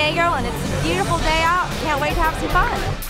Diego, and it's a beautiful day out. Can't wait to have some fun.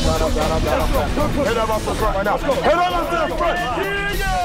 Head up off the front right now. Head up off the front. Hear you!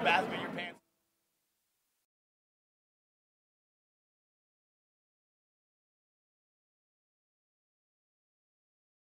The bathroom in your pants.